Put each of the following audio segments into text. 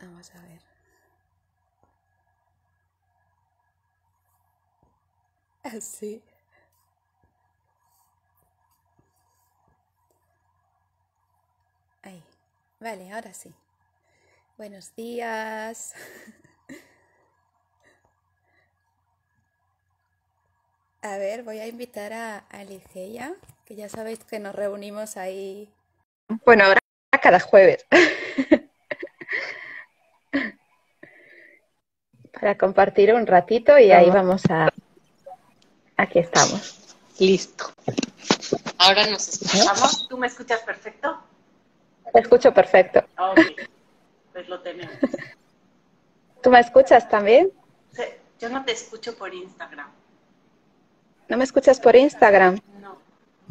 Vamos a ver. Así. Ahí. Vale, ahora sí. Buenos días. A ver, voy a invitar a, a Ligeia, que ya sabéis que nos reunimos ahí. Bueno, ahora cada jueves. Para compartir un ratito y ahí vamos a... Aquí estamos. Listo. Ahora nos escuchamos. ¿Tú me escuchas perfecto? Te escucho perfecto. Ok, pues lo tenemos. ¿Tú me escuchas también? Sí, Yo no te escucho por Instagram. ¿No me escuchas por Instagram? No.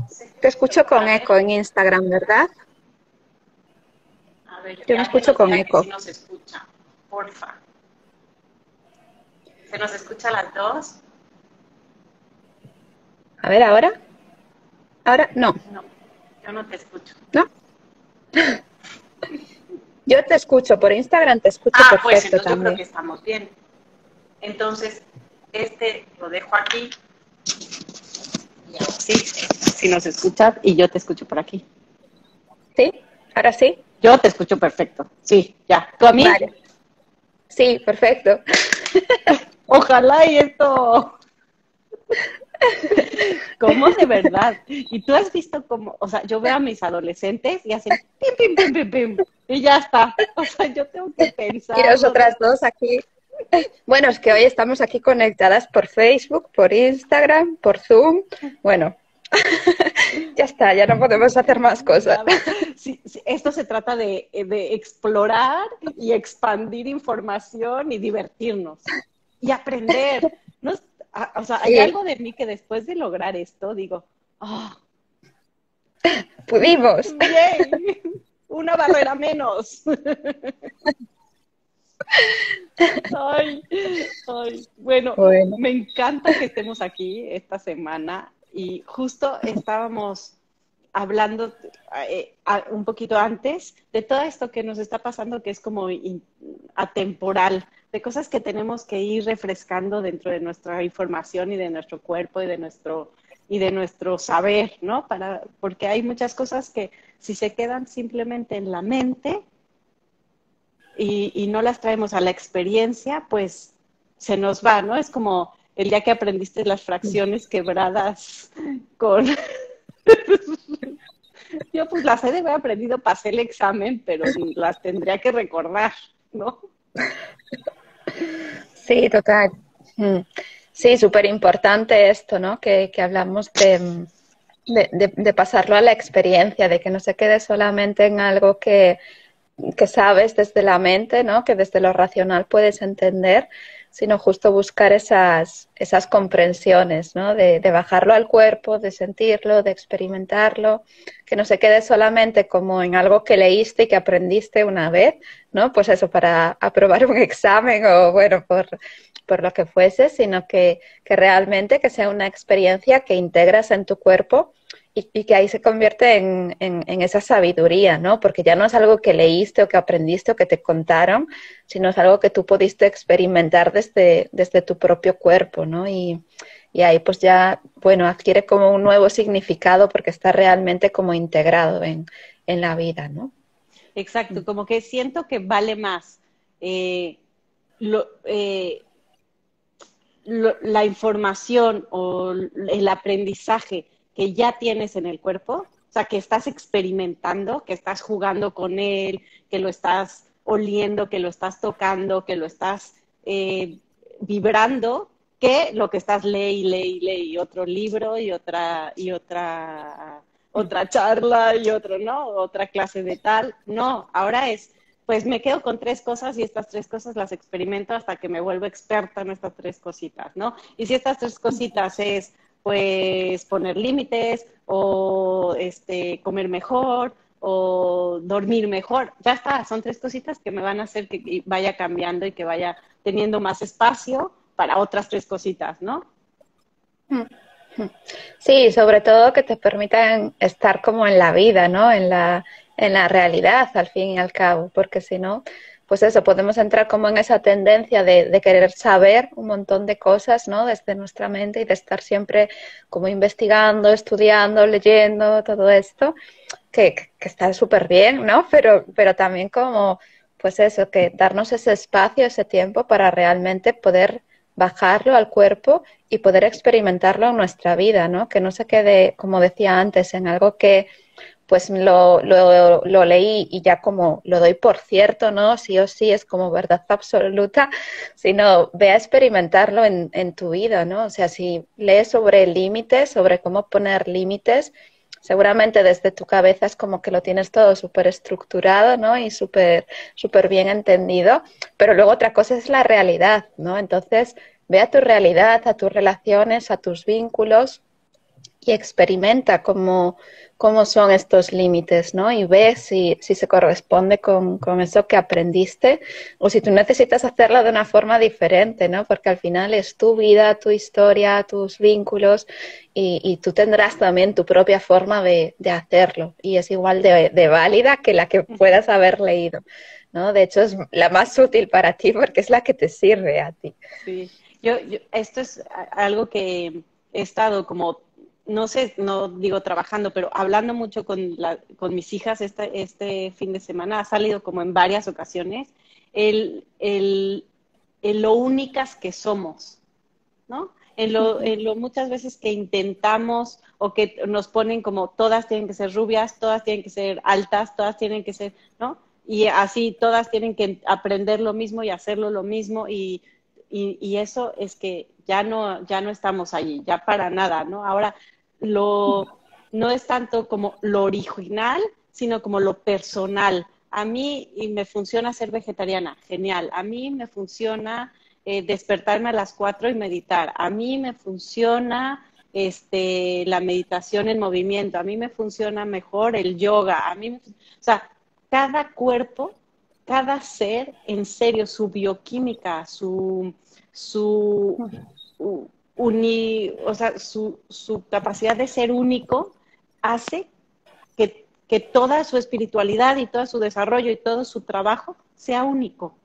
Sí. Te escucho con eco en Instagram, ¿verdad? A ver, Yo me escucho con eco. sí nos escucha, porfa. ¿Se nos escucha a las dos? A ver, ¿ahora? ¿Ahora? No, No, yo no te escucho. ¿no? Yo te escucho, por Instagram te escucho Ah, pues perfecto entonces yo creo también. que estamos bien. Entonces, este lo dejo aquí. Sí, si nos escuchas y yo te escucho por aquí. ¿Sí? ¿Ahora sí? Yo te escucho perfecto. Sí, ya. ¿Tú a mí? Vale. Sí, perfecto. Ojalá y esto. ¿Cómo de verdad? Y tú has visto cómo, o sea, yo veo a mis adolescentes y hacen pim, pim, pim, pim, pim, y ya está. O sea, yo tengo que pensar. Y nosotras dos aquí. Bueno, es que hoy estamos aquí conectadas por Facebook, por Instagram, por Zoom. Bueno, ya está, ya no podemos hacer más cosas. Sí, sí, esto se trata de, de explorar y expandir información y divertirnos y aprender. ¿no? O sea, hay Sí. algo de mí que después de lograr esto digo, ¡ah! Pudimos. ¡Yay! Una barrera menos. Ay, ay. Bueno, Bueno. me encanta que estemos aquí esta semana y justo estábamos hablando eh, a- un poquito antes de todo esto que nos está pasando que es como in- atemporal, de cosas que tenemos que ir refrescando dentro de nuestra información y de nuestro cuerpo y de nuestro y de nuestro saber, ¿no? Para porque hay muchas cosas que si se quedan simplemente en la mente y, y no las traemos a la experiencia, pues se nos va, ¿no? Es como el día que aprendiste las fracciones quebradas con... Yo pues las he de haber aprendido, pasé el examen, pero las tendría que recordar, ¿no? Sí, total. Mm. Sí, súper importante esto, ¿no? Que, que hablamos de, de, de- pasarlo a la experiencia, de que no se quede solamente en algo que, que sabes desde la mente, ¿no? Que desde lo racional puedes entender, sino justo buscar esas, esas comprensiones, ¿no? De, de bajarlo al cuerpo, de sentirlo, de experimentarlo, que no se quede solamente como en algo que leíste y que aprendiste una vez, ¿no? Pues eso, para aprobar un examen o bueno, por, por lo que fuese, sino que, que realmente que sea una experiencia que integras en tu cuerpo y, y que ahí se convierte en, en, en esa sabiduría, ¿no? Porque ya no es algo que leíste o que aprendiste o que te contaron, sino es algo que tú pudiste experimentar desde, desde tu propio cuerpo, ¿no? Y, y ahí pues ya, bueno, adquiere como un nuevo significado porque está realmente como integrado en, en la vida, ¿no? Exacto, como que siento que vale más eh, lo- eh, lo- la información o el aprendizaje que ya tienes en el cuerpo, o sea, que estás experimentando, que estás jugando con él, que lo estás oliendo, que lo estás tocando, que lo estás eh, vibrando, que lo que estás lee y lee y lee y otro libro y otra y otra otra charla y otro, ¿no? Otra clase de tal. No, ahora es, pues me quedo con tres cosas y estas tres cosas las experimento hasta que me vuelvo experta en estas tres cositas, ¿no? Y si estas tres cositas es, pues, poner límites o este, comer mejor o dormir mejor, ya está, son tres cositas que me van a hacer que vaya cambiando y que vaya teniendo más espacio para otras tres cositas, ¿no? Sí, sobre todo que te permitan estar como en la vida, ¿no? En la, en la realidad, al fin y al cabo, porque si no, pues eso, podemos entrar como en esa tendencia de, querer saber un montón de cosas, ¿no? Desde nuestra mente y de estar siempre como investigando, estudiando, leyendo, todo esto, que, que está súper bien, ¿no? Pero, pero también como, pues eso, que darnos ese espacio, ese tiempo para realmente poder bajarlo al cuerpo y poder experimentarlo en nuestra vida, ¿no? Que no se quede, como decía antes, en algo que pues lo, lo, leí y ya como lo doy por cierto, ¿no? Sí o sí es como verdad absoluta, sino ve a experimentarlo en, en tu vida, ¿no? O sea, si lees sobre límites, sobre cómo poner límites, seguramente desde tu cabeza es como que lo tienes todo súper estructurado, ¿no? Y súper, súper bien entendido, pero luego otra cosa es la realidad, ¿no? Entonces, ve a tu realidad, a tus relaciones, a tus vínculos y experimenta cómo, cómo son estos límites, ¿no? Y ve si, si se corresponde con, con, eso que aprendiste o si tú necesitas hacerlo de una forma diferente, ¿no? Porque al final es tu vida, tu historia, tus vínculos y, y tú tendrás también tu propia forma de, de hacerlo y es igual de, de, válida que la que puedas haber leído, ¿no? De hecho es la más útil para ti porque es la que te sirve a ti. Sí, yo, yo esto es algo que he estado como no sé, no digo trabajando, pero hablando mucho con, la, con mis hijas este, este fin de semana, ha salido como en varias ocasiones, el, el, lo únicas que somos, ¿no? En lo, en lo muchas veces que intentamos o que nos ponen como todas tienen que ser rubias, todas tienen que ser altas, todas tienen que ser, ¿no? Y así todas tienen que aprender lo mismo y hacerlo lo mismo y, y, y eso es que ya no, ya no estamos allí, ya para nada, ¿no? Ahora lo, no es tanto como lo original, sino como lo personal. A mí y me funciona ser vegetariana, genial. A mí me funciona eh, despertarme a las cuatro y meditar. A mí me funciona este, la meditación en movimiento. A mí me funciona mejor el yoga. A mí, o sea, cada cuerpo, cada ser, en serio, su bioquímica, su, su o sea, su, su, capacidad de ser único hace que, que, toda su espiritualidad y todo su desarrollo y todo su trabajo sea único.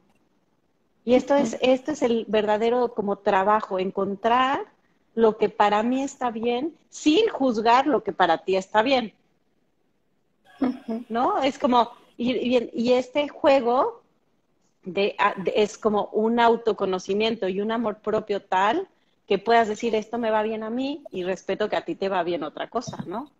Y esto es, esto es el verdadero como trabajo, encontrar lo que para mí está bien sin juzgar lo que para ti está bien. ¿No? Es como, y, y este juego de, es como un autoconocimiento y un amor propio tal que puedas decir esto me va bien a mí y respeto que a ti te va bien otra cosa, ¿no?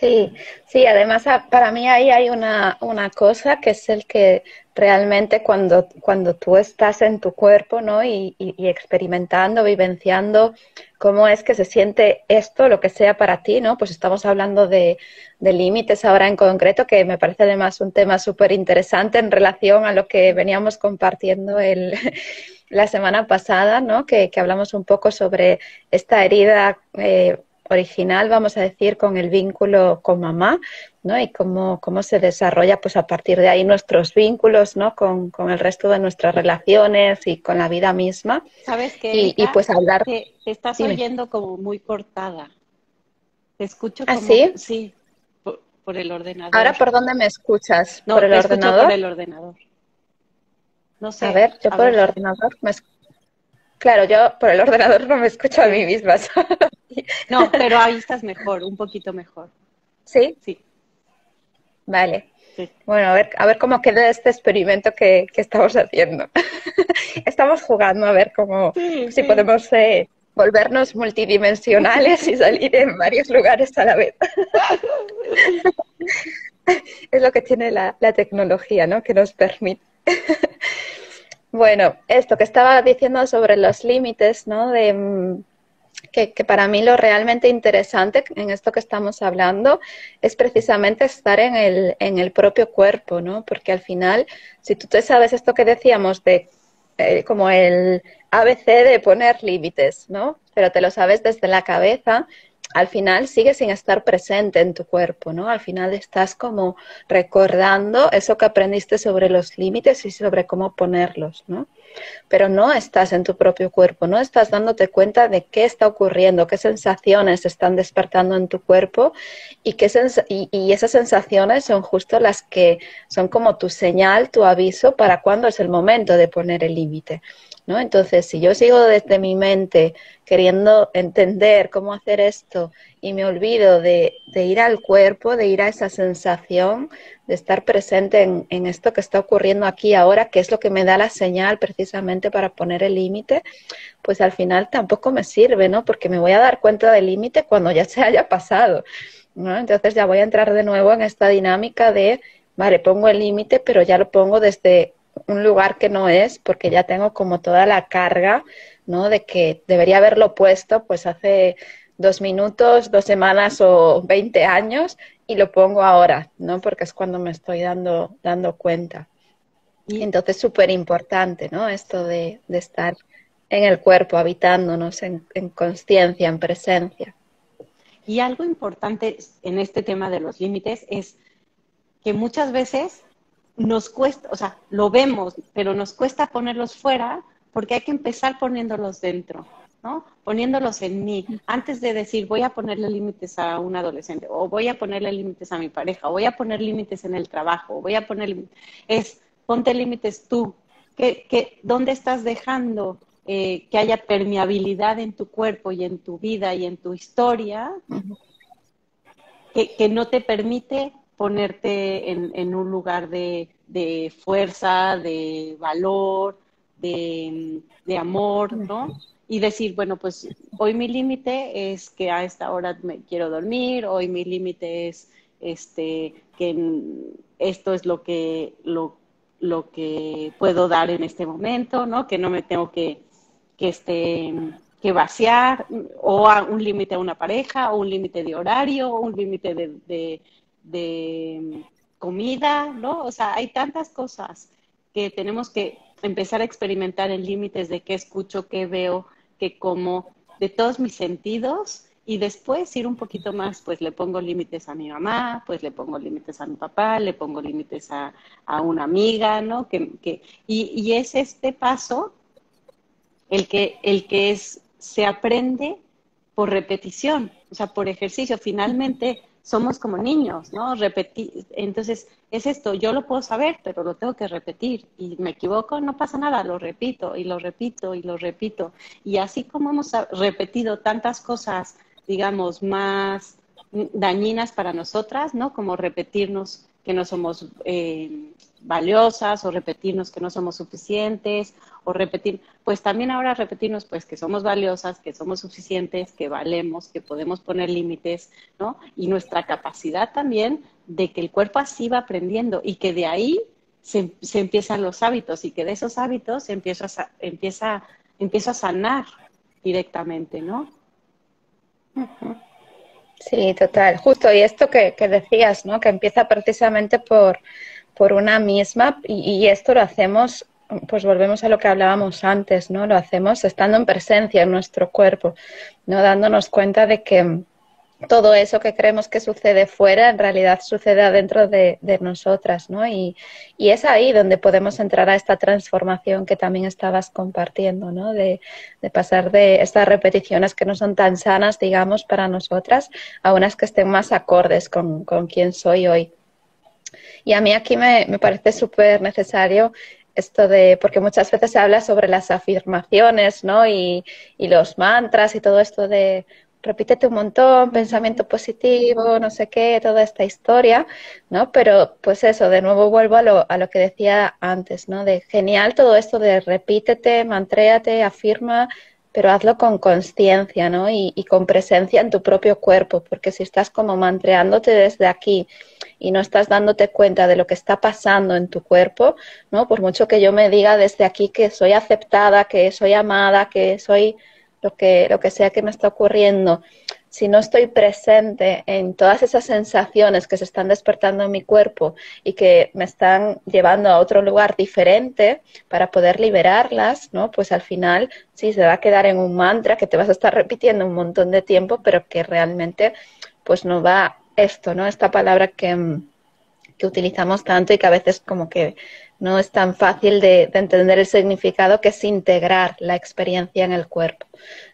Sí, sí, además ah, para mí ahí hay una, una cosa que es el que realmente cuando, cuando tú estás en tu cuerpo, ¿no? Y, y, experimentando, vivenciando cómo es que se siente esto, lo que sea para ti, ¿no? Pues estamos hablando de, de límites ahora en concreto, que me parece además un tema súper interesante en relación a lo que veníamos compartiendo el, la semana pasada, ¿no? Que, que hablamos un poco sobre esta herida eh, original, vamos a decir, con el vínculo con mamá, ¿no? Y cómo, cómo se desarrolla, pues a partir de ahí nuestros vínculos, ¿no? Con, con el resto de nuestras relaciones y con la vida misma. ¿Sabes qué? Y, y, pues hablar... Te, te estás Dime. oyendo como muy cortada. Te escucho como... ¿Ah, sí? Sí, por, por, el ordenador. ¿Ahora por dónde me escuchas? No, ¿Por el te ordenador? por el ordenador. No sé. A ver, yo a por ver. el ordenador me Claro, yo por el ordenador no me escucho a mí misma. no, pero ahí estás mejor, un poquito mejor. ¿Sí? Sí. Vale. Sí. Bueno, a ver, a ver cómo queda este experimento que, que estamos haciendo. estamos jugando a ver cómo, Sí, si sí. podemos eh, volvernos multidimensionales y salir en varios lugares a la vez. es lo que tiene la, la tecnología, ¿no? Que nos permite. Bueno, esto que estaba diciendo sobre los límites, ¿no? De, mm, que, que, para mí lo realmente interesante en esto que estamos hablando es precisamente estar en el, en el propio cuerpo, ¿no? Porque al final, si tú te sabes esto que decíamos de eh, como el ABC de poner límites, ¿no? Pero te lo sabes desde la cabeza, al final sigues sin estar presente en tu cuerpo, ¿no? Al final estás como recordando eso que aprendiste sobre los límites y sobre cómo ponerlos, ¿no? Pero no estás en tu propio cuerpo, no estás dándote cuenta de qué está ocurriendo, qué sensaciones están despertando en tu cuerpo y esas sensaciones son justo las que son como tu señal, tu aviso para cuándo es el momento de poner el límite. ¿No? Entonces, si yo sigo desde mi mente queriendo entender cómo hacer esto y me olvido de, ir al cuerpo, de ir a esa sensación, de estar presente en, esto que está ocurriendo aquí ahora, que es lo que me da la señal precisamente para poner el límite, pues al final tampoco me sirve, ¿no? Porque me voy a dar cuenta del límite cuando ya se haya pasado, ¿no? Entonces ya voy a entrar de nuevo en esta dinámica de, vale, pongo el límite, pero ya lo pongo desde un lugar que no es, porque ya tengo como toda la carga, ¿no? De que debería haberlo puesto pues hace dos minutos, dos semanas o veinte años y lo pongo ahora, ¿no? Porque es cuando me estoy dando, dando cuenta. Y entonces súper importante, ¿no? Esto de, estar en el cuerpo, habitándonos en, en conciencia, en presencia. Y algo importante en este tema de los límites es que muchas veces nos cuesta, o sea, lo vemos, pero nos cuesta ponerlos fuera porque hay que empezar poniéndolos dentro, ¿no? Poniéndolos en mí. Antes de decir, voy a ponerle límites a un adolescente, o voy a ponerle límites a mi pareja, o voy a poner límites en el trabajo, o voy a poner es, ponte límites tú. ¿Qué, qué, dónde estás dejando eh, que haya permeabilidad en tu cuerpo y en tu vida y en tu historia que, que no te permite ponerte en, un lugar de, fuerza, de valor, de, amor, ¿no? Y decir, bueno, pues hoy mi límite es que a esta hora me quiero dormir, hoy mi límite es este que esto es lo que lo, lo que puedo dar en este momento, ¿no? Que no me tengo que que este que vaciar o a un límite a una pareja o un límite de horario o un límite de, de comida, ¿no? O sea, hay tantas cosas que tenemos que empezar a experimentar en límites de qué escucho, qué veo, qué como, de todos mis sentidos y después ir un poquito más, pues le pongo límites a mi mamá, pues le pongo límites a mi papá, le pongo límites a, una amiga, ¿no? Que, que, y, y, es este paso el que, el que es, se aprende por repetición, o sea, por ejercicio. Finalmente, somos como niños, ¿no? Repetir, entonces es esto, yo lo puedo saber, pero lo tengo que repetir y me equivoco, no pasa nada, lo repito y lo repito y lo repito. Y así como hemos repetido tantas cosas, digamos, más dañinas para nosotras, ¿no? Como repetirnos que no somos eh, valiosas o repetirnos que no somos suficientes o repetir, pues también ahora repetirnos pues que somos valiosas, que somos suficientes, que valemos, que podemos poner límites, ¿no? Y nuestra capacidad también de que el cuerpo así va aprendiendo y que de ahí se, empiezan los hábitos y que de esos hábitos se empieza a, empieza a sanar directamente, ¿no? Sí, total. Justo, y esto que, que decías, ¿no? Que empieza precisamente por por una misma y, esto lo hacemos, pues volvemos a lo que hablábamos antes, ¿no? Lo hacemos estando en presencia en nuestro cuerpo, ¿no? Dándonos cuenta de que todo eso que creemos que sucede fuera en realidad sucede adentro de, nosotras, ¿no? Y, y, es ahí donde podemos entrar a esta transformación que también estabas compartiendo, ¿no? De, de, pasar de estas repeticiones que no son tan sanas, digamos, para nosotras, a unas que estén más acordes con, con quién soy hoy. Y a mí aquí me, me parece súper necesario esto de, porque muchas veces se habla sobre las afirmaciones, ¿no? Y, y, los mantras y todo esto de repítete un montón, pensamiento positivo, no sé qué, toda esta historia, ¿no? Pero pues eso, de nuevo vuelvo a lo, a lo que decía antes, ¿no? De genial todo esto de repítete, mantréate, afirma, pero hazlo con conciencia, ¿no? Y, y, con presencia en tu propio cuerpo, porque si estás como mantreándote desde aquí y no estás dándote cuenta de lo que está pasando en tu cuerpo, ¿no? Por mucho que yo me diga desde aquí que soy aceptada, que soy amada, que soy lo que, lo que sea que me está ocurriendo, si no estoy presente en todas esas sensaciones que se están despertando en mi cuerpo y que me están llevando a otro lugar diferente para poder liberarlas, ¿no? Pues al final sí se va a quedar en un mantra que te vas a estar repitiendo un montón de tiempo, pero que realmente pues no va esto, ¿no? Esta palabra que, que utilizamos tanto y que a veces como que no es tan fácil de, entender el significado que es integrar la experiencia en el cuerpo,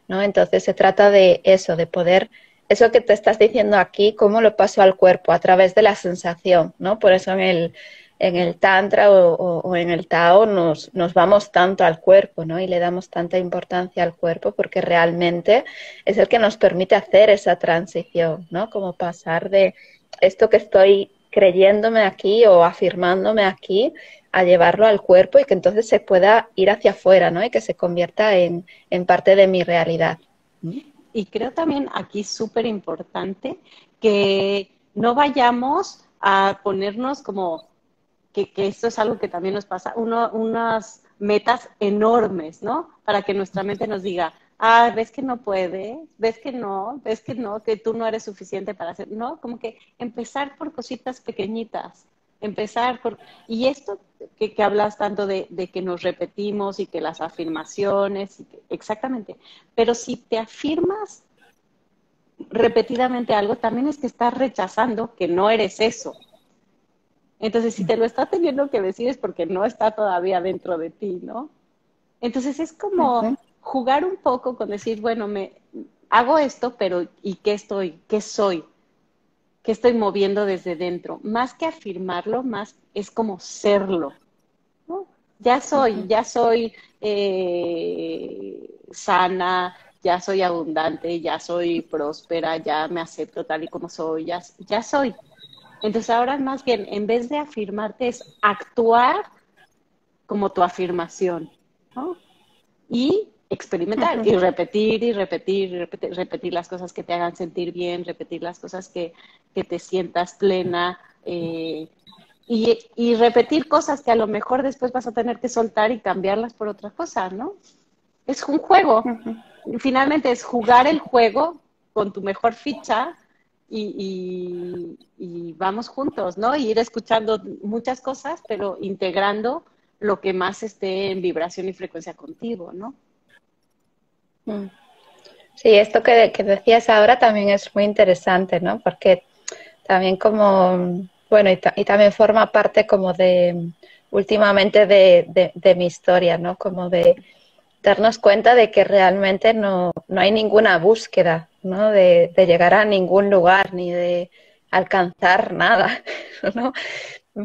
¿no? Entonces se trata de eso, de poder, eso que te estás diciendo aquí, cómo lo paso al cuerpo a través de la sensación, ¿no? Por eso en el, en el Tantra o, en el Tao nos, nos, vamos tanto al cuerpo, ¿no? Y le damos tanta importancia al cuerpo porque realmente es el que nos permite hacer esa transición, ¿no? Como pasar de esto que estoy creyéndome aquí o afirmándome aquí a llevarlo al cuerpo y que entonces se pueda ir hacia afuera, ¿no? Y que se convierta en, parte de mi realidad. Y creo también aquí súper importante que no vayamos a ponernos como que, esto es algo que también nos pasa, unas metas enormes, ¿no? Para que nuestra mente nos diga, ah, ves que no puede, ves que no, ves que no, que tú no eres suficiente para hacer, no, como que empezar por cositas pequeñitas, empezar por, y esto que, hablas tanto de, que nos repetimos y que las afirmaciones, exactamente, pero si te afirmas repetidamente algo, también es que estás rechazando que no eres eso. Entonces, si te lo está teniendo que decir es porque no está todavía dentro de ti, ¿no? Entonces es como, jugar un poco con decir, bueno, me hago esto, pero ¿y qué estoy? ¿Qué soy? ¿Qué estoy moviendo desde dentro? Más que afirmarlo, más es como serlo. Ya soy, ya soy eh, sana, ya soy abundante, ya soy próspera, ya me acepto tal y como soy, ya, ya soy. Entonces ahora más bien, en vez de afirmarte, es actuar como tu afirmación. ¿no? Y experimentar y repetir y repetir y repetir, repetir, las cosas que te hagan sentir bien, repetir las cosas que, que te sientas plena eh, y, y, repetir cosas que a lo mejor después vas a tener que soltar y cambiarlas por otra cosa, ¿no? Es un juego. Finalmente es jugar el juego con tu mejor ficha y, y, y, vamos juntos, ¿no? Y ir escuchando muchas cosas, pero integrando lo que más esté en vibración y frecuencia contigo, ¿no? Sí, esto que, decías ahora también es muy interesante, ¿no? Porque también como, bueno, y, también forma parte como de, últimamente de, de, mi historia, ¿no? Como de darnos cuenta de que realmente no, no hay ninguna búsqueda, ¿no? De, de llegar a ningún lugar ni de alcanzar nada, ¿no?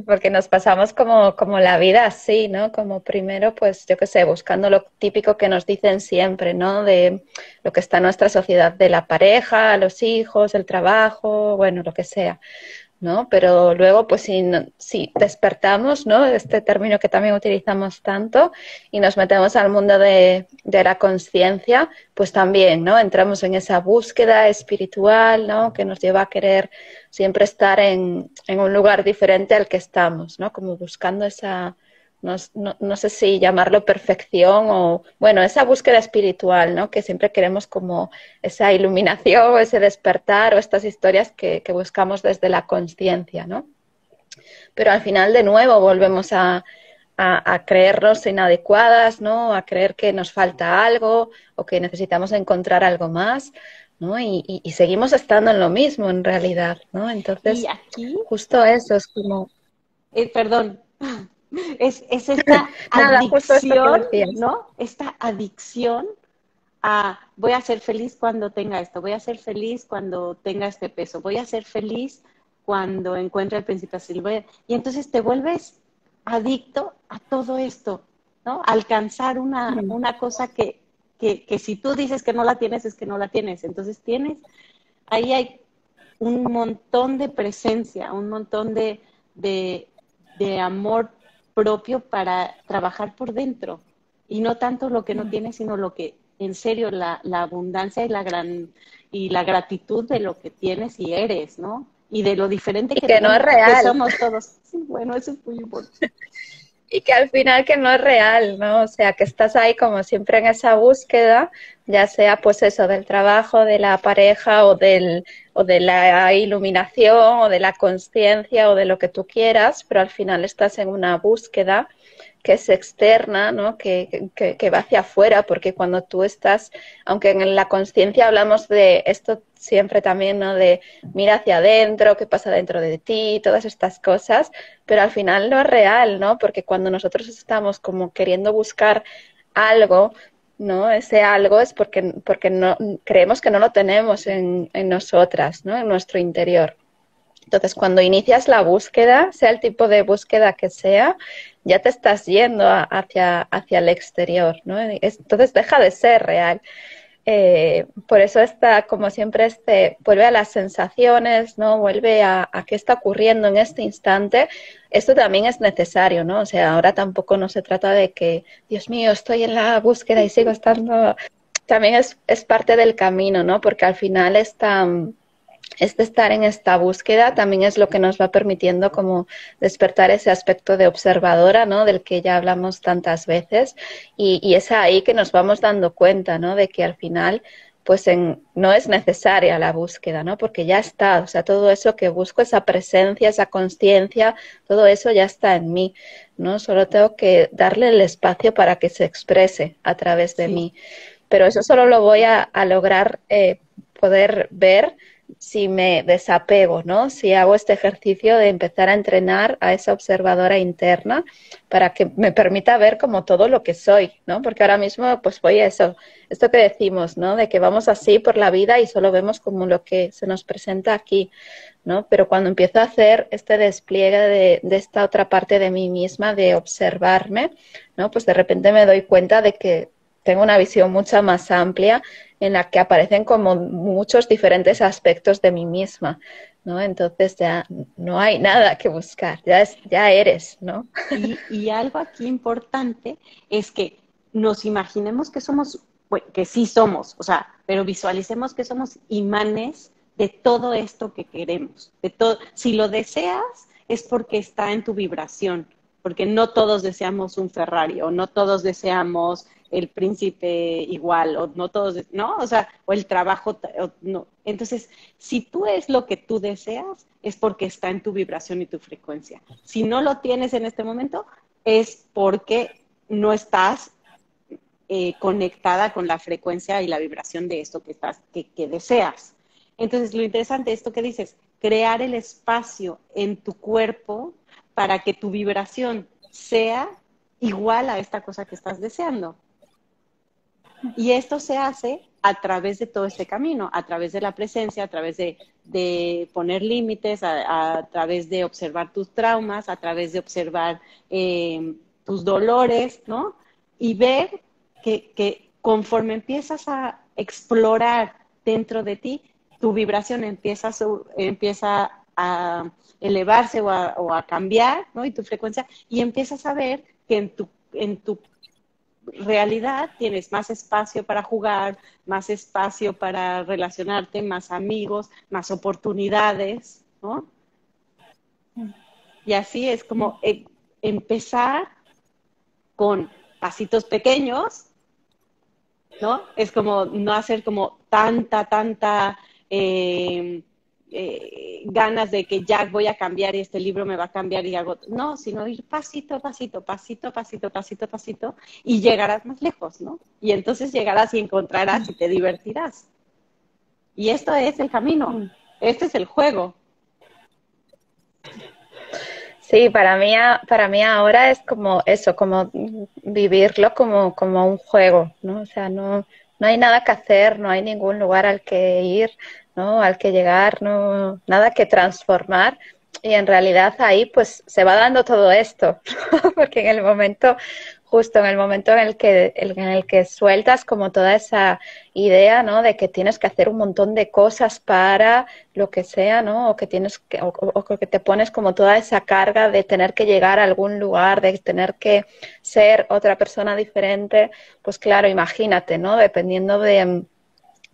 Porque nos pasamos como, como la vida así, ¿no? Como primero, pues yo qué sé, buscando lo típico que nos dicen siempre, ¿no? De lo que está en nuestra sociedad, de la pareja, los hijos, el trabajo, bueno, lo que sea. ¿No? Pero luego, pues si, si, despertamos, ¿no? Este término que también utilizamos tanto y nos metemos al mundo de, de la conciencia, pues también, ¿no? Entramos en esa búsqueda espiritual, ¿no? Que nos lleva a querer siempre estar en, en un lugar diferente al que estamos, ¿no? Como buscando esa, no, no, sé si llamarlo perfección o, bueno, esa búsqueda espiritual, ¿no? Que siempre queremos como esa iluminación, ese despertar o estas historias que, buscamos desde la conciencia, ¿no? Pero al final, de nuevo, volvemos a, a, creernos inadecuadas, ¿no? A creer que nos falta algo o que necesitamos encontrar algo más, ¿no? Y, y, seguimos estando en lo mismo, en realidad, ¿no? Entonces, justo eso es como... Eh, perdón, es, esta adicción, ¿no? Esta adicción a voy a ser feliz cuando tenga esto, voy a ser feliz cuando tenga este peso, voy a ser feliz cuando encuentre el príncipe azul. Y entonces te vuelves adicto a todo esto, ¿no? Alcanzar una, una cosa que, que, que, si tú dices que no la tienes, es que no la tienes. Entonces tienes, ahí hay un montón de presencia, un montón de, de, de amor propio para trabajar por dentro y no tanto lo que no tienes, sino lo que en serio la, la abundancia y la gran y la gratitud de lo que tienes y eres, ¿no? Y de lo diferente que, no es real. somos todos. Sí, bueno, eso es muy importante. y que al final que no es real, ¿no? O sea, que estás ahí como siempre en esa búsqueda, ya sea pues eso del trabajo, de la pareja o del o de la iluminación o de la conciencia o de lo que tú quieras, pero al final estás en una búsqueda que es externa, ¿no? que, que, va hacia afuera, porque cuando tú estás, aunque en la conciencia hablamos de esto siempre también, ¿no? de mira hacia adentro, qué pasa dentro de ti, todas estas cosas, pero al final no es real, ¿no? porque cuando nosotros estamos como queriendo buscar algo, ¿no? Ese algo es porque, porque no, creemos que no lo tenemos en, en nosotras, ¿no? En nuestro interior. Entonces, cuando inicias la búsqueda, sea el tipo de búsqueda que sea, ya te estás yendo hacia, hacia el exterior, ¿no? Entonces deja de ser real. Eh, por eso está, como siempre, este, vuelve a las sensaciones, ¿no? Vuelve a, a, qué está ocurriendo en este instante. Esto también es necesario, ¿no? O sea, ahora tampoco no se trata de que, Dios mío, estoy en la búsqueda y sigo estando. También es, es parte del camino, ¿no? Porque al final está este estar en esta búsqueda también es lo que nos va permitiendo como despertar ese aspecto de observadora, ¿no? Del que ya hablamos tantas veces y, y es ahí que nos vamos dando cuenta, ¿no? De que al final pues en, no es necesaria la búsqueda, ¿no? Porque ya está, o sea, todo eso que busco, esa presencia, esa conciencia, todo eso ya está en mí, ¿no? Solo tengo que darle el espacio para que se exprese a través de mí. Pero eso solo lo voy a, a lograr eh, poder ver si me desapego, ¿no? Si hago este ejercicio de empezar a entrenar a esa observadora interna para que me permita ver como todo lo que soy, ¿no? Porque ahora mismo pues voy a eso, esto que decimos, ¿no? De que vamos así por la vida y solo vemos como lo que se nos presenta aquí, ¿no? Pero cuando empiezo a hacer este despliegue de, de esta otra parte de mí misma, de observarme, ¿no? Pues de repente me doy cuenta de que tengo una visión mucho más amplia en la que aparecen como muchos diferentes aspectos de mí misma, ¿no? Entonces ya no hay nada que buscar, ya, es, ya eres, ¿no? Y, algo aquí importante es que nos imaginemos que somos, bueno, que sí somos, o sea, pero visualicemos que somos imanes de todo esto que queremos, de todo, si lo deseas es porque está en tu vibración, porque no todos deseamos un Ferrari o no todos deseamos el príncipe igual, o no todos, ¿no? O sea, o el trabajo, no. Entonces, si tú es lo que tú deseas, es porque está en tu vibración y tu frecuencia. Si no lo tienes en este momento, es porque no estás eh, conectada con la frecuencia y la vibración de esto que, estás, que, que deseas. Entonces, lo interesante es esto que dices, crear el espacio en tu cuerpo para que tu vibración sea igual a esta cosa que estás deseando. Y esto se hace a través de todo este camino, a través de la presencia, a través de, poner límites, a, través de observar tus traumas, a través de observar eh, tus dolores, ¿no? Y ver que, que conforme empiezas a explorar dentro de ti, tu vibración empieza a, empieza a elevarse o a, cambiar, ¿no? Y tu frecuencia, y empiezas a ver que en tu, en tu realidad tienes más espacio para jugar, más espacio para relacionarte, más amigos, más oportunidades, ¿no? Y así es como eh, empezar con pasitos pequeños, ¿no? Es como no hacer como tanta, tanta eh, eh, ganas de que ya voy a cambiar y este libro me va a cambiar y algo. No, sino ir pasito pasito, pasito pasito, pasito pasito y llegarás más lejos, ¿no? Y entonces llegarás y encontrarás y te divertirás. Y esto es el camino, este es el juego. Sí, para mí, para mí ahora es como eso, como vivirlo como, como un juego, ¿no? O sea, no, no hay nada que hacer, no hay ningún lugar al que ir, ¿no? Al que llegar, no, nada que transformar. Y en realidad ahí pues se va dando todo esto, porque en el momento, justo en el momento en el que, en el que sueltas como toda esa idea, ¿no? De que tienes que hacer un montón de cosas para lo que sea, ¿no? O que tienes que, o, o que te pones como toda esa carga de tener que llegar a algún lugar, de tener que ser otra persona diferente, pues claro, imagínate, ¿no? Dependiendo de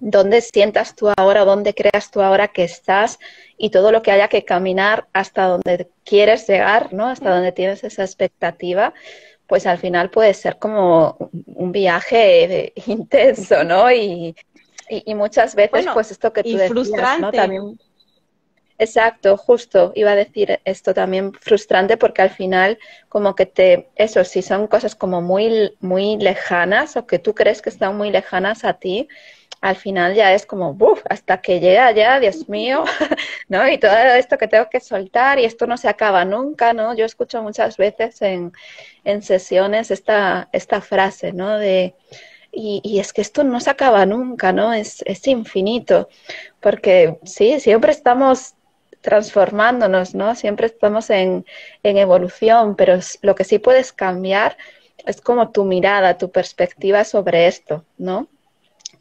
dónde sientas tú ahora, dónde creas tú ahora que estás y todo lo que haya que caminar hasta donde quieres llegar, ¿no? Hasta donde tienes esa expectativa, pues al final puede ser como un viaje intenso, ¿no? Y, y, muchas veces, pues esto que tú decías, ¿no? También Exacto, justo, iba a decir esto también frustrante porque al final como que te, eso, si son cosas como muy, muy lejanas o que tú crees que están muy lejanas a ti, al final ya es como, ¡buf! Hasta que llega ya, Dios mío, ¿no? Y todo esto que tengo que soltar y esto no se acaba nunca, ¿no? Yo escucho muchas veces en, en sesiones esta, esta frase, ¿no? De, y, y, es que esto no se acaba nunca, ¿no? Es, es infinito, porque sí, siempre estamos transformándonos, ¿no? Siempre estamos en, en evolución, pero lo que sí puedes cambiar es como tu mirada, tu perspectiva sobre esto, ¿no?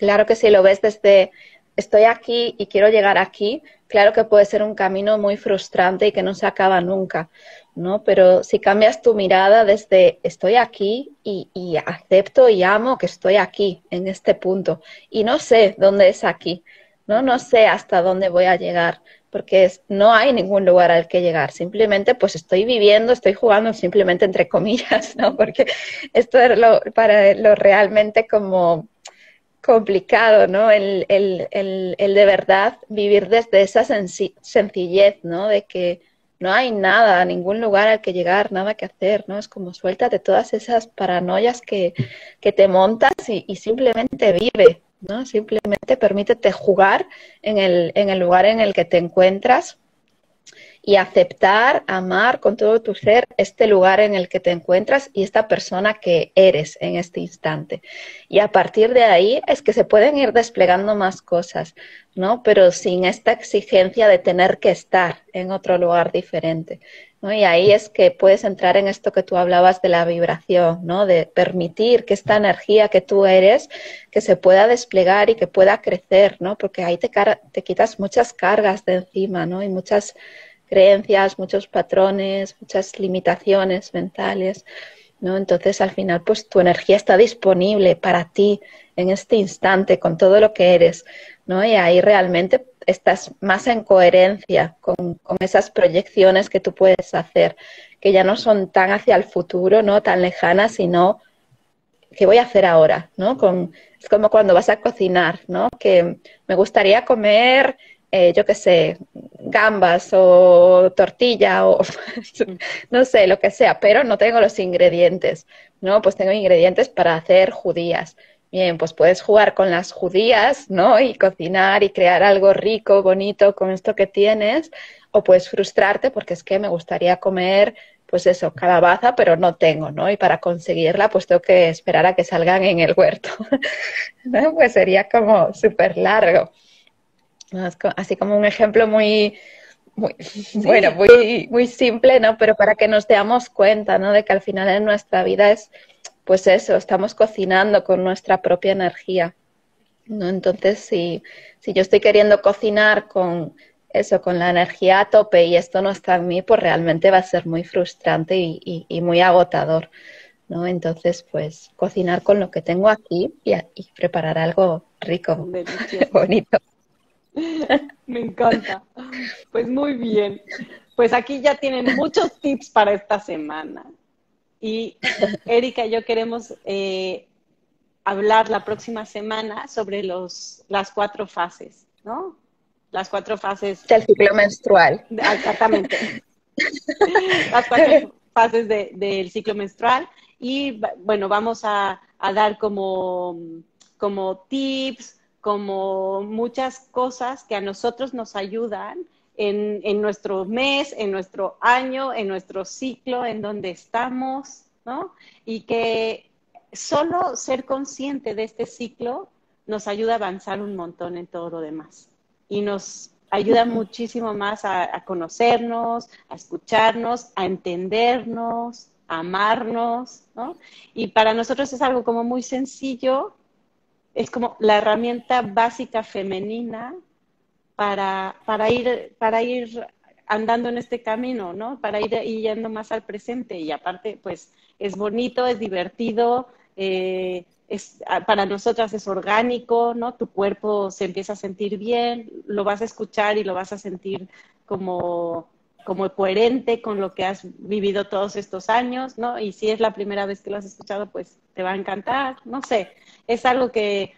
Claro que si lo ves desde estoy aquí y quiero llegar aquí, claro que puede ser un camino muy frustrante y que no se acaba nunca, ¿no? Pero si cambias tu mirada desde estoy aquí y, acepto y amo que estoy aquí, en este punto, y no sé dónde es aquí, ¿no? No sé hasta dónde voy a llegar, porque no hay ningún lugar al que llegar, simplemente pues estoy viviendo, estoy jugando simplemente entre comillas, ¿no? Porque esto es para lo realmente como complicado, ¿no? El, el, el, el de verdad vivir desde esa sencillez, ¿no? De que no hay nada, ningún lugar al que llegar, nada que hacer, ¿no? Es como suéltate todas esas paranoias que, que te montas y, y simplemente vive, ¿no? Simplemente permítete jugar en el, en el lugar en el que te encuentras y aceptar, amar con todo tu ser este lugar en el que te encuentras y esta persona que eres en este instante. Y a partir de ahí es que se pueden ir desplegando más cosas, ¿no? Pero sin esta exigencia de tener que estar en otro lugar diferente. ¿no? Y ahí es que puedes entrar en esto que tú hablabas de la vibración, ¿no? De permitir que esta energía que tú eres, que se pueda desplegar y que pueda crecer, ¿no? Porque ahí te, te quitas muchas cargas de encima, ¿no? Y muchas creencias, muchos patrones, muchas limitaciones mentales, ¿no? Entonces, al final, pues tu energía está disponible para ti en este instante con todo lo que eres, ¿no? Y ahí realmente estás más en coherencia con, con esas proyecciones que tú puedes hacer, que ya no son tan hacia el futuro, ¿no? Tan lejanas, sino ¿qué voy a hacer ahora? ¿no? Con, es como cuando vas a cocinar, ¿no? Que me gustaría comer eh, yo qué sé, gambas o tortilla o no sé, lo que sea, pero no tengo los ingredientes, ¿no? Pues tengo ingredientes para hacer judías. Bien, pues puedes jugar con las judías, ¿no? Y cocinar y crear algo rico, bonito con esto que tienes, o puedes frustrarte porque es que me gustaría comer, pues eso, calabaza, pero no tengo, ¿no? Y para conseguirla, pues tengo que esperar a que salgan en el huerto, ¿no? Pues sería como súper largo. Así como un ejemplo muy, bueno, muy, muy simple, ¿no? Pero para que nos demos cuenta, ¿no? De que al final en nuestra vida es, pues eso, estamos cocinando con nuestra propia energía, ¿no? Entonces, si, si yo estoy queriendo cocinar con eso, con la energía a tope y esto no está en mí, pues realmente va a ser muy frustrante y, y, muy agotador, ¿no? Entonces, pues cocinar con lo que tengo aquí y, y preparar algo rico, bonito. Me encanta. Pues muy bien. Pues aquí ya tienen muchos tips para esta semana. Y Erika y yo queremos eh, hablar la próxima semana sobre los, las cuatro fases, ¿no? Las cuatro fases. Del ciclo menstrual. Exactamente. Las cuatro fases del ciclo menstrual. Y bueno, vamos a, a dar como, como tips, como muchas cosas que a nosotros nos ayudan en, en, nuestro mes, en nuestro año, en nuestro ciclo, en donde estamos, ¿no? Y que solo ser consciente de este ciclo nos ayuda a avanzar un montón en todo lo demás. Y nos ayuda muchísimo más a, a conocernos, a escucharnos, a entendernos, a amarnos, ¿no? Y para nosotros es algo como muy sencillo, es como la herramienta básica femenina para, para, ir, para ir andando en este camino, ¿no? Para ir yendo más al presente y aparte, pues es bonito, es divertido, eh, es, para nosotras es orgánico, ¿no? Tu cuerpo se empieza a sentir bien, lo vas a escuchar y lo vas a sentir como, como coherente con lo que has vivido todos estos años, ¿no? Y si es la primera vez que lo has escuchado, pues te va a encantar, no sé, es algo que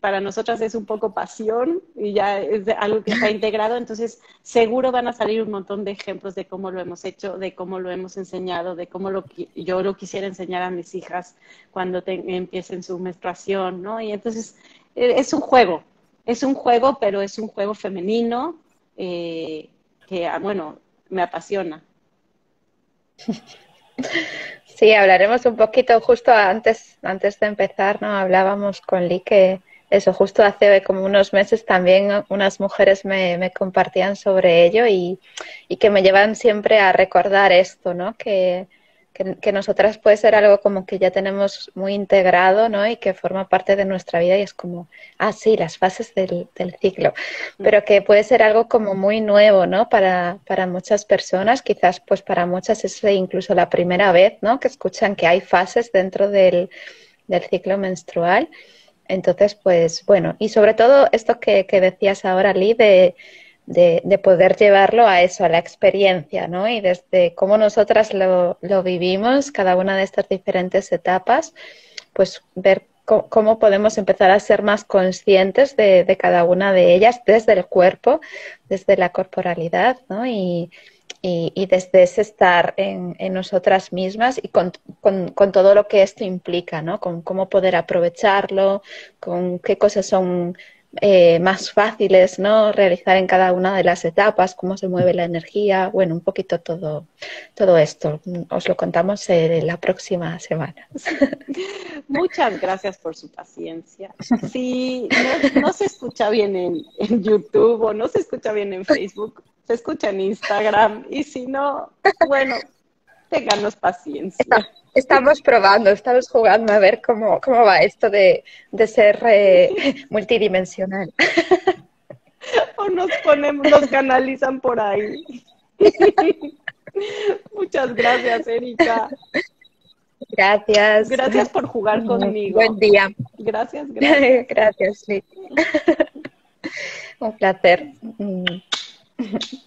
para nosotras es un poco pasión y ya es algo que está integrado, entonces seguro van a salir un montón de ejemplos de cómo lo hemos hecho, de cómo lo hemos enseñado, de cómo lo, yo lo quisiera enseñar a mis hijas cuando empiecen su menstruación, ¿no? Y entonces e, es un juego, es un juego, pero es un juego femenino eh, que, ah, bueno, me apasiona. Sí, hablaremos un poquito justo antes, antes de empezar, ¿no? Hablábamos con Lee que eso, justo hace como unos meses también unas mujeres me, me compartían sobre ello y, y, que me llevan siempre a recordar esto, ¿no? Que, que, nosotras puede ser algo como que ya tenemos muy integrado, ¿no? Y que forma parte de nuestra vida y es como, ah, sí, las fases del, del ciclo, pero que puede ser algo como muy nuevo, ¿no? Para, para muchas personas, quizás pues para muchas es incluso la primera vez, ¿no? Que escuchan que hay fases dentro del, del ciclo menstrual. Entonces, pues bueno, y sobre todo esto que, que decías ahora, Lee, de de, poder llevarlo a eso, a la experiencia, ¿no? Y desde cómo nosotras lo, lo vivimos, cada una de estas diferentes etapas, pues ver cómo, podemos empezar a ser más conscientes de, de, cada una de ellas desde el cuerpo, desde la corporalidad, ¿no? Y, y, desde ese estar en, en nosotras mismas y con, con, con, todo lo que esto implica, ¿no? Con cómo poder aprovecharlo, con qué cosas son eh, más fáciles, ¿no? Realizar en cada una de las etapas, cómo se mueve la energía, bueno, un poquito todo, todo esto. Os lo contamos eh, la próxima semana. Muchas gracias por su paciencia. Si no, se escucha bien en, en YouTube o no se escucha bien en Facebook, se escucha en Instagram y si no, bueno, ténganos paciencia. Estamos probando, estamos jugando a ver cómo, cómo va esto de, de ser eh, multidimensional. O nos ponemos, nos canalizan por ahí. Muchas gracias, Erika. Gracias. Gracias por jugar conmigo. Buen día. Gracias, gracias. gracias, Un placer. Mm.